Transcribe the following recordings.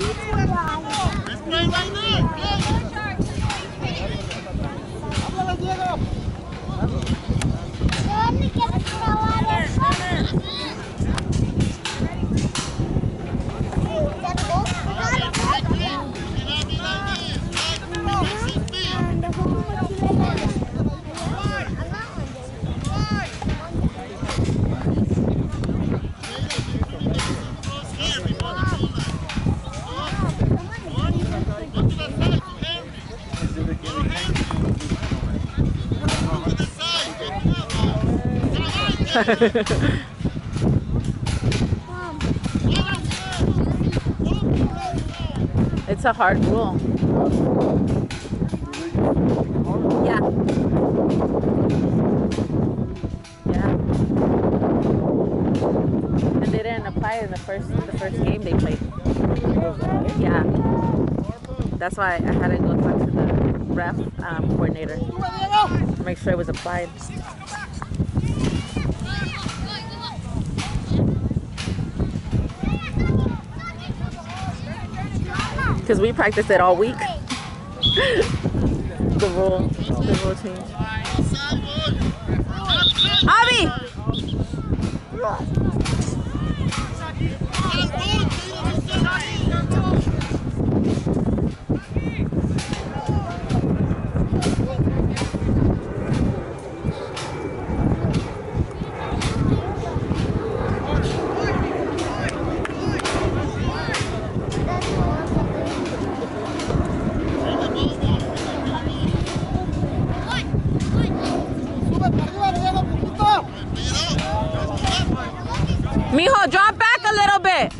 Thank you. It's a hard rule. Yeah. Yeah. And they didn't apply it in the first the first game they played. Yeah. That's why I had to go talk to the ref um, coordinator to make sure it was applied. Because we practiced it all week. the rule, the rule change. Avi! Mijo, drop back a little bit.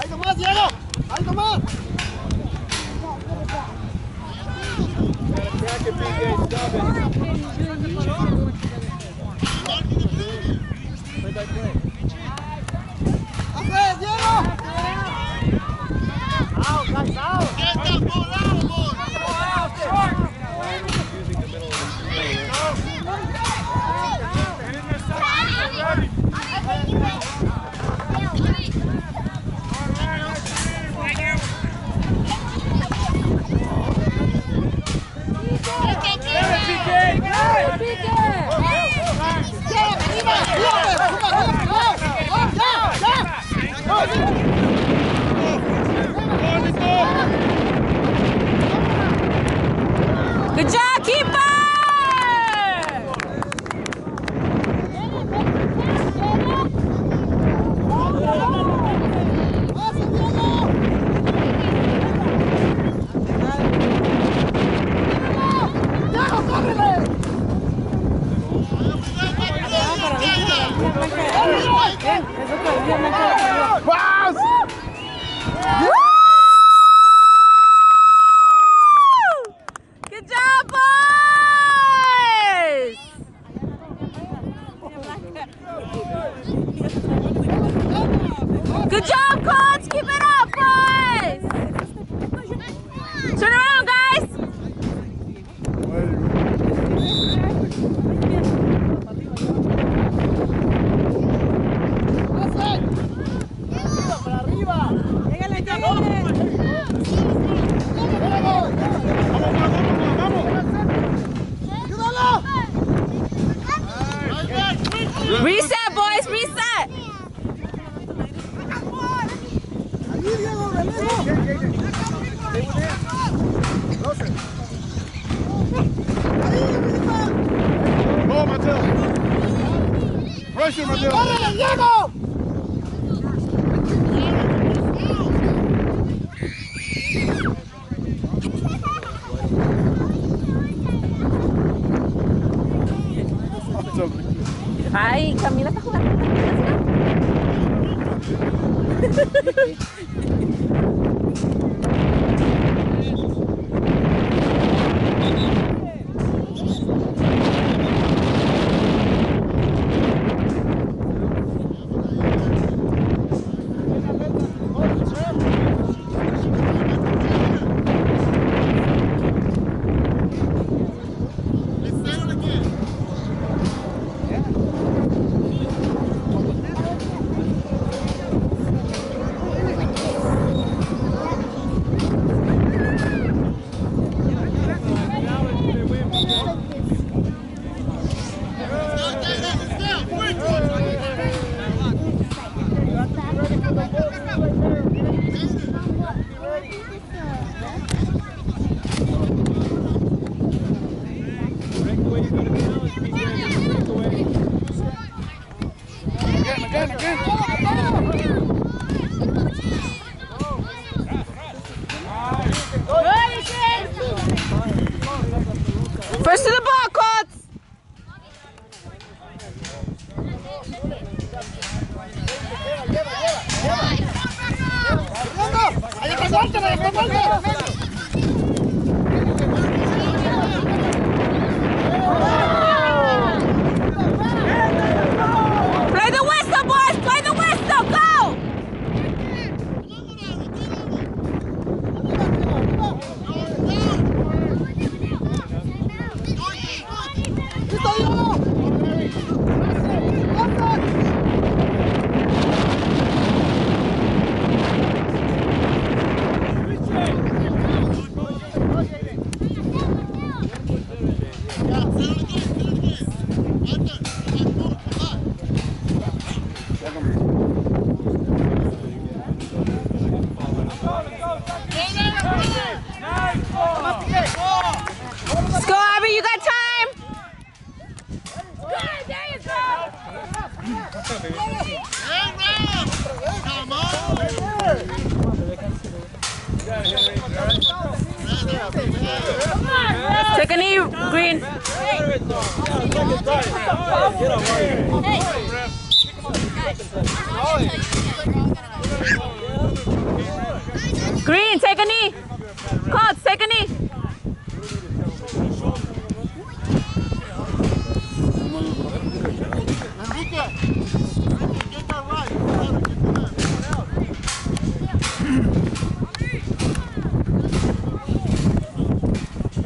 ¡Algo más, Diego! ¡Algo más! ¡Haces,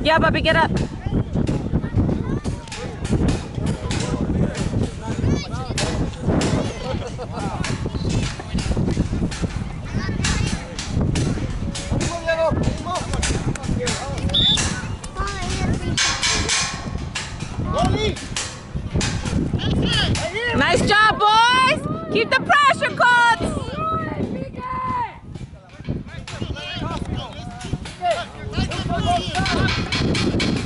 Yeah, Bubby, get up. あっ!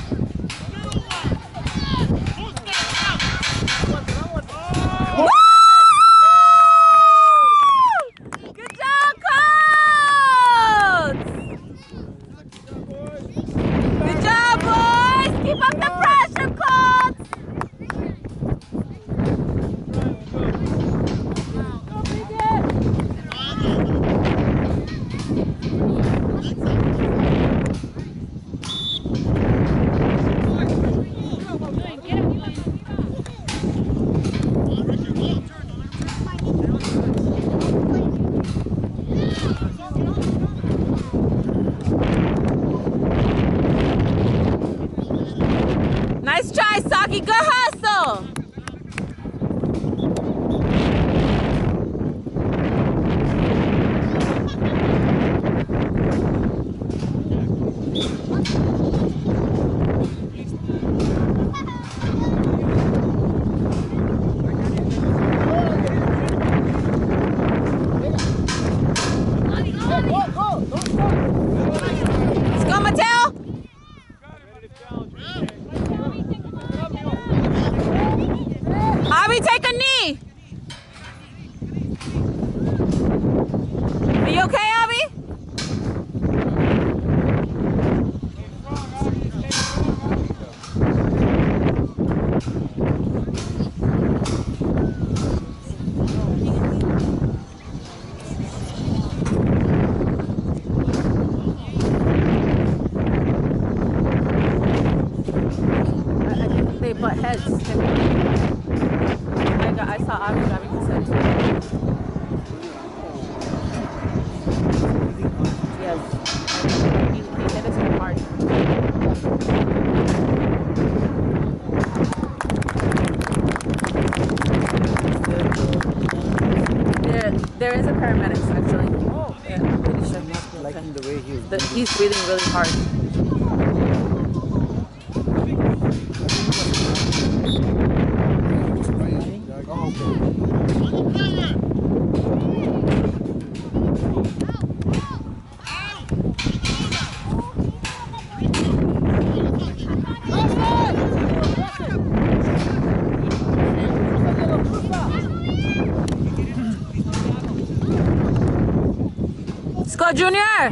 Junior!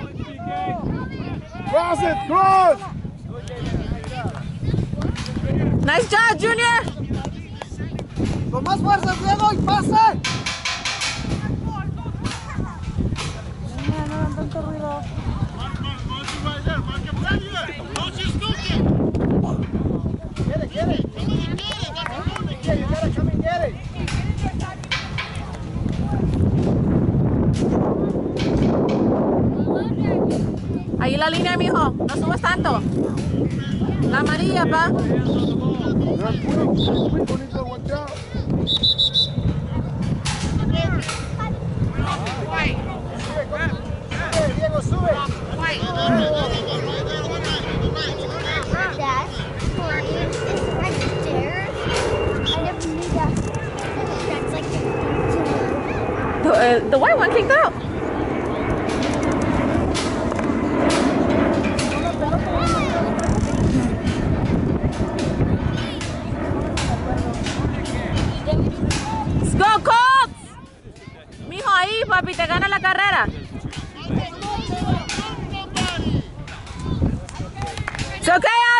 Cross it, cross! Nice job, Junior! Con más fuerza, Diego, y pasa. Quiere, quiere. Quiere, quiere, come and get it. Ahí la línea, mijo. No subas tanto. La amarilla, pa. That's quick, quick, bonito, watch out. Sube, Diego, sube. Dad, is this right there? I never knew that. That's like the The, uh, the white one kicked out. Papi, te gana la carrera. It's okay,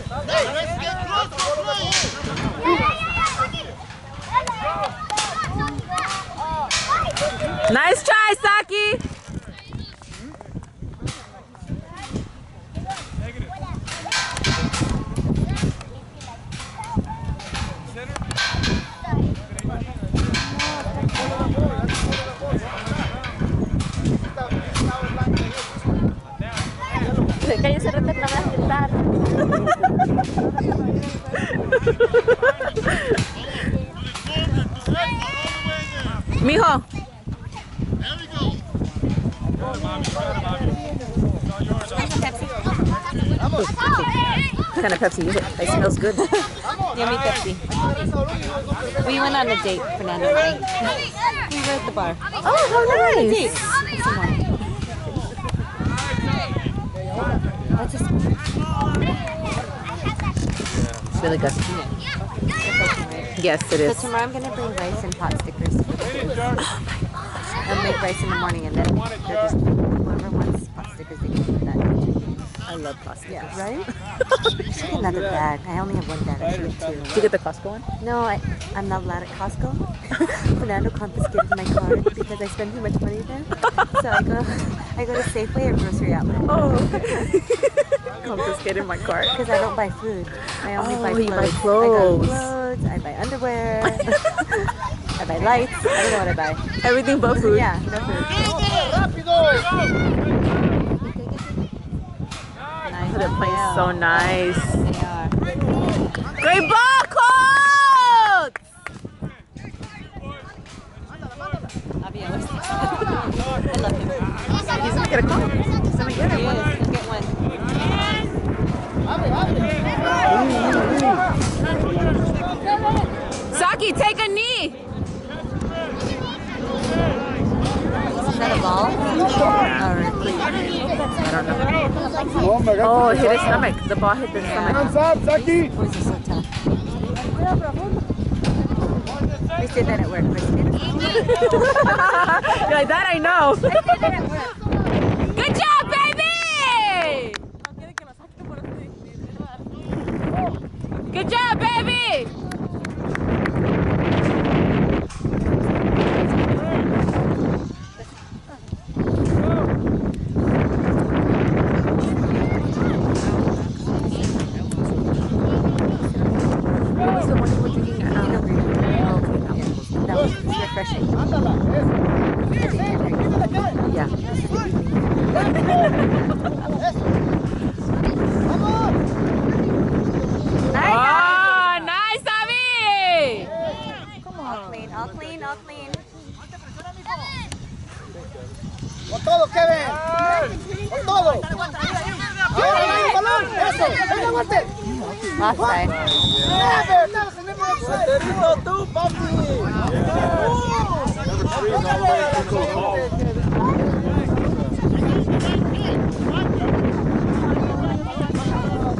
Nice try, Saki. Cállese, Rete, no me vas a gritar. Mijo, what kind of Pepsi is it? It smells good. Yummy Pepsi. We went on a date, Fernando. We were at the bar. Oh, how nice. It's really good. Yes, it is. So tomorrow I'm gonna bring rice and pot stickers. Oh I'll make rice in the morning and then they're just whoever wants pot stickers they can. I love plastic. Yeah, right? I should get another bag. I only have one bag. I should get two. Did you get the Costco one? No, I, I'm not allowed at Costco. Fernando confiscated my card because I spend too much money there. So I go, I go to Safeway or Grocery Outlet Oh, confiscated my card. because I don't buy food. I only Oh, buy you buy clothes. clothes. I got clothes. I buy underwear. I buy lights. I don't know what I buy. Everything but food. Yeah, no food. Nice. They're playing Yeah. so nice. They are. Great ball, Colts! I love him. He's gonna get a call. He's gonna get He it. is. He'll get one. Saki, take a knee. That a ball? Or I don't know. Oh my Oh, it hit his stomach. The ball hit his stomach. Hands up, Saki. boys are so tough. We did that at work. We it. You're like that, I know. Good job, baby! Good job, baby! What was the one you were drinking? Um, oh, okay, that one. That was Con todo, Kevin. Con todo. Ahora, el balón. Eso. Eh. Venga, aguante. Offside. Never. Never, se never offside. tú, papi.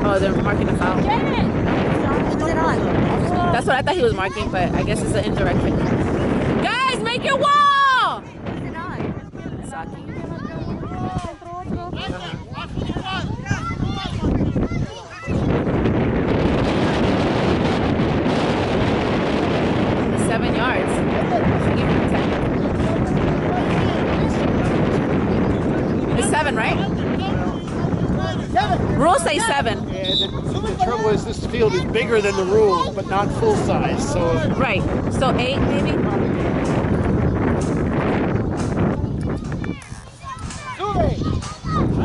Oh, they're marking a foul. Who's it on? That's what I thought he was marking, but I guess it's an indirect hit. Guys, make your wall! Who's it on? Saki. Seven yards. Should give him 10. It's seven, right? Rules say seven. Yeah, the, the trouble is this field is bigger than the rules, but not full size. So Right. So eight, maybe?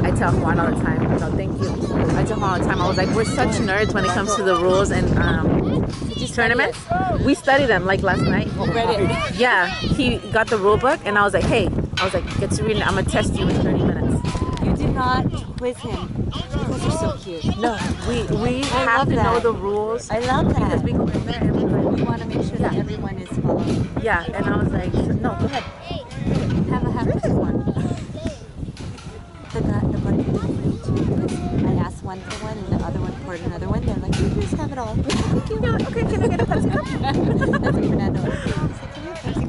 I tell Juan all the time. No, thank you. I tell Juan all the time. I was like, we're such nerds when it comes to the rules and um, tournaments. We study them like last night. Read it. Yeah, he got the rule book, and I was like, hey, I was like, get to reading. it. I'm gonna test you in 30 minutes. You do not quiz him. Because you're so cute. No, we we I have love to know the rules I love because that. we go in there and we're We want to make sure that everyone is following. yeah. And I was like, no, go ahead. Have a this one. The the buddy didn't need to. I asked one for one and the other one poured another one. They're like, you just have it all. Thank you. You're okay, can I get a Pepsi cup? That's what Fernando was. He's like, "Can we have Pepsi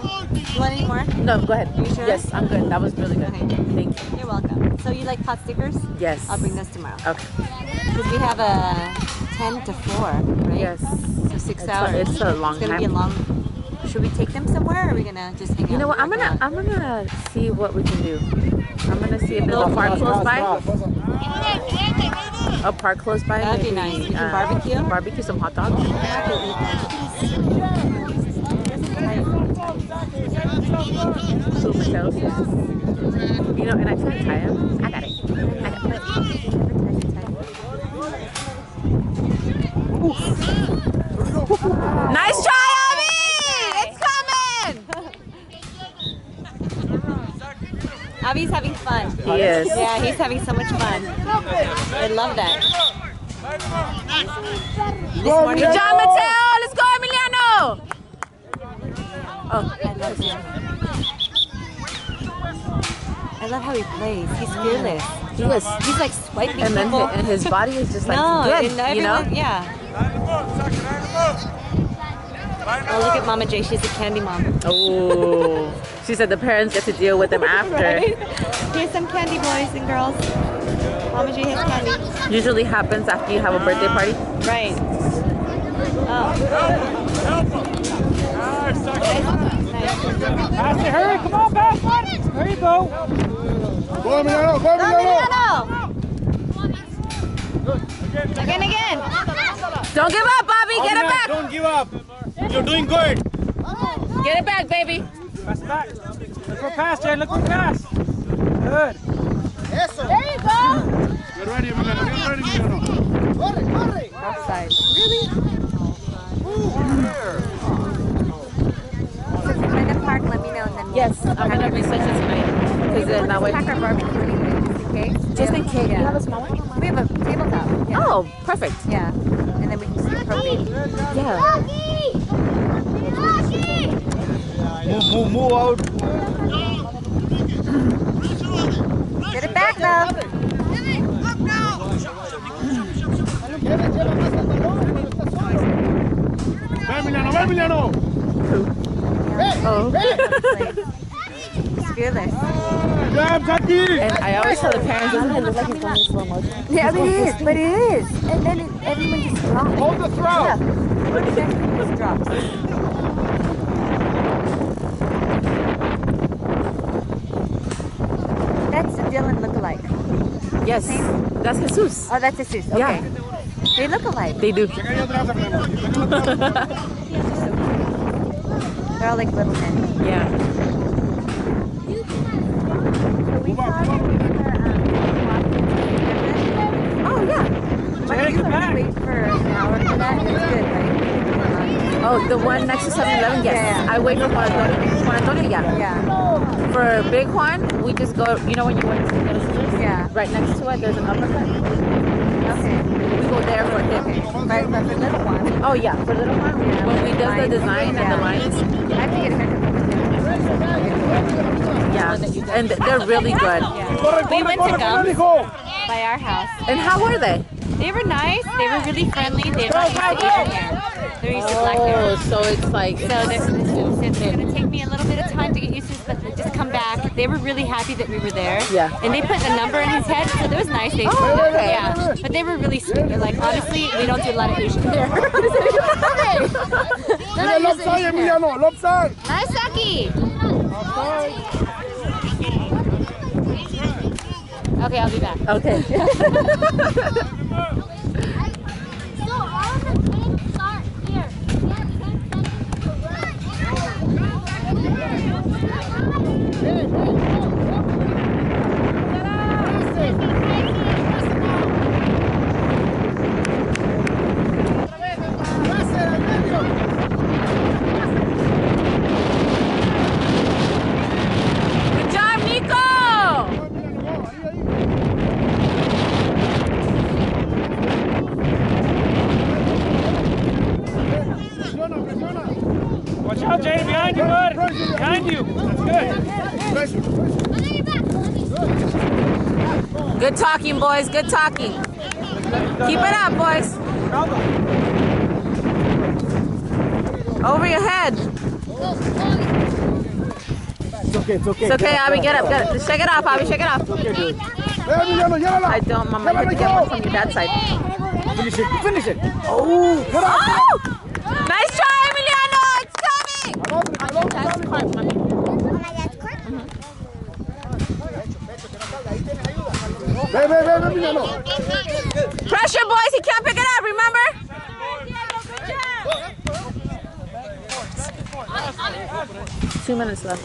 cup?" You want any more? No, go ahead. You sure? Yes, I'm good. That was really good. Okay. Thank you. You're welcome. So you like pot stickers? Yes. I'll bring those tomorrow. Okay. Because we have a 10 to 4, right? Yes. So six It's a- hours. it's a long It's gonna time. be a long. Should we take them somewhere, or are we gonna just hang out? You know what? I'm gonna out? I'm gonna see what we can do. I'm gonna see if there's a park close by. A park close by. That'd be maybe, nice. We can uh, barbecue? Barbecue some hot dogs. I could eat that. Sweet potatoes. You know, and I tried to tie him. I got it. I got it. Nice try, Abby! It's coming! Abby's having fun. He is. Yeah, he's having so much fun. I love that. This morning, John Mateo, let's go, Emiliano! Oh, I love him. I love how he plays. He's fearless. he is. He's like swiping And then people. hi- and his body is just like no, good, and you know? everyone, yeah. Oh, look at Mama J. She's a candy mom. Oh, she said the parents get to deal with them after. Right? Here's some candy boys and girls. Mama J has candy. Usually happens after you have a birthday party. Right. Oh. Nice. Pass it, hurry. Come on, pass it. There you go. Go Emiliano, go Emiliano. Emiliano! Again, again. Don't give up, Bobby. Get it back. Don't give up. You're doing good. Get it back, baby. Pass it back. Look for pass, Jay. Look for pass. Good. Eso. There you go. Get ready, Emiliano. Get ready, Emiliano. Corre, corre. Offside. So if you're the park, let me know and then Yes, I'm gonna research it tonight. Because then that way. pack our barbecue anyway, just in case. Just in case. You have a small one? We have a tabletop. Yeah. Oh, perfect. Yeah. And then we can see propane. Yeah. Rocky! Rocky! Move, move, move out. Get it back now. Ve, Emiliano, ve, Emiliano. Oh. He's fearless. And I always tell the parents, doesn't it look like he's going in slow motion? Yeah, it is. But it is. And then it, everyone just drops. Hold the throw. Yeah. Look at that. Just drops. That's the Dylan lookalike. Yes. That's Jesus. Oh, that's Jesus. Okay. Yeah. They look alike. They do. Llega ahí atrás, Emiliano. They're all like little men. Yeah. Oh yeah. Take it back. Wait for an hour for that. It's good, right? Oh, the one next to 7 Eleven? Yes. Yeah, yeah. I wait for Juan Antonio. Juan Antonio, yeah. Yeah. For Big Juan, we just go. You know when you went to go to Yeah. Right next to it, there's an uppercut. Okay. We go there for him. Right, but the little one. Oh yeah, for little one. Yeah. When we does the Lines. design and the Yeah. lines. I have to get a haircut. Yeah, and they're really good. We went to Gums by our house. And how were they? They were nice. They were really friendly. They don't use Asian hair. They're used to black hair. Oh, so it's like So this, this, it's going to take me a little bit of time to get used to this, but just come back. They were really happy that we were there. Yeah. And they put a number in his head, so it was nice. They, Oh, okay. Yeah. But they were really sweet. They're like, honestly, we don't do a lot of Asian hair. Mira, left side, Emiliano, left side. Nice, Saki. Okay, I'll be back. okay. So all the things are here. Good job, Nico. Presiona, presiona. Watch out, Jay, behind you, bud. Behind you. That's good. Good talking, boys. Good talking. Keep it up, boys. Over your head. It's okay, it's okay. It's okay, Abby. Get up. Get up. Shake it off, Abby. Shake it off. Hey, Emiliano, llévala. I don't, Mama. You have to get one from your dad's side. Finish it, finish it. Oh, get up. Oh! Nice try, Emiliano. It's coming. Al otro, al otro, That's dale. part, mommy. Ve, ve, ve, ve, Emiliano. Pressure, boys. He can't pick it up. Remember? Two minutes left.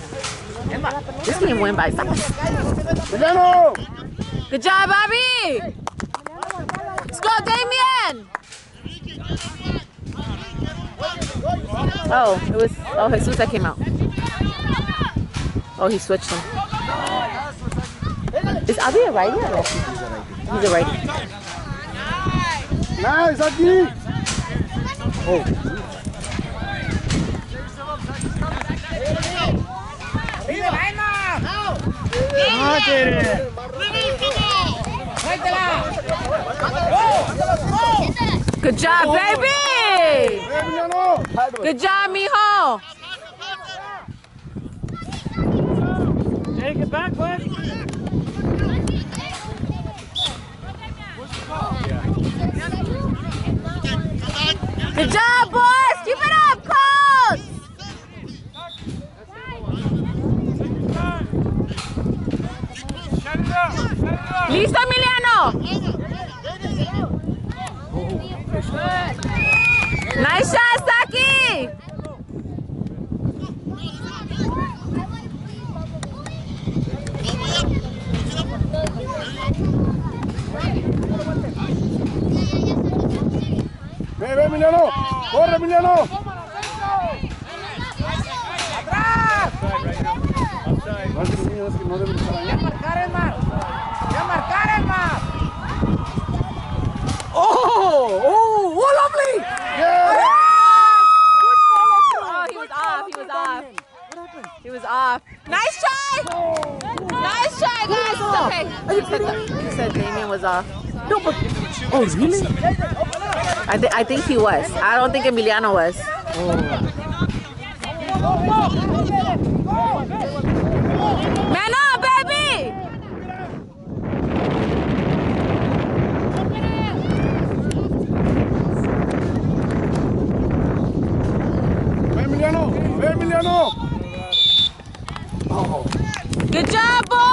This game went by fast. Good job, Bobby. Let's go, Damien. Oh, it was. Oh, Jesus that came out. Oh, he switched him. Is Abby a righty or lefty? He's a righty. Nice, aquí. Oh. Good job, baby. Good job, mijo. Jay, get back, bud. Good job, boys. Listo, Emiliano. Nice shot, Saki. Ve, ve, Emiliano. Corre, Emiliano. No, no Nice try. Nice try, guys. It's okay. He said, he said Damien was off. No, but, oh, really? I, th- I think he was. I don't think Emiliano was. Man up, baby! Emiliano. Emiliano. Good job, boys!